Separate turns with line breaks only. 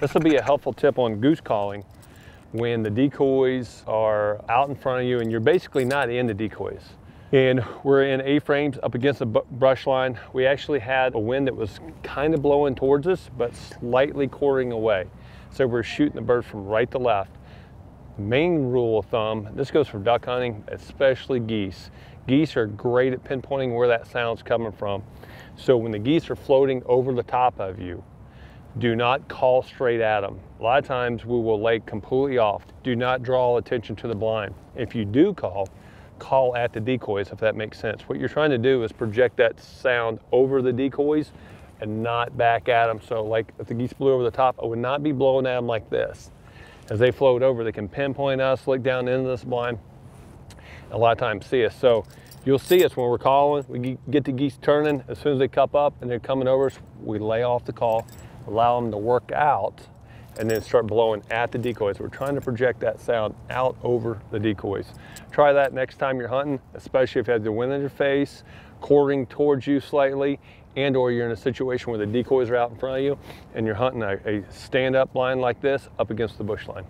This will be a helpful tip on goose calling when the decoys are out in front of you and you're basically not in the decoys. And we're in A-frames up against the brush line. We actually had a wind that was kind of blowing towards us, but slightly quartering away. So we're shooting the birds from right to left. Main rule of thumb, this goes for duck hunting, especially geese. Geese are great at pinpointing where that sound's coming from. So when the geese are floating over the top of you, do not call straight at them. A lot of times we will lay completely off. Do not draw attention to the blind. If you do call, call at the decoys, if that makes sense. What you're trying to do is project that sound over the decoys and not back at them. So like if the geese flew over the top, I would not be blowing at them like this. As they float over, they can pinpoint us, look down into this blind, a lot of times see us. So you'll see us when we're calling, we get the geese turning, as soon as they cup up and they're coming over us, we lay off the call, allow them to work out, and then start blowing at the decoys. We're trying to project that sound out over the decoys. Try that next time you're hunting, especially if you have the wind in your face, quartering towards you slightly, and or you're in a situation where the decoys are out in front of you and you're hunting a, a stand-up line like this up against the bush line.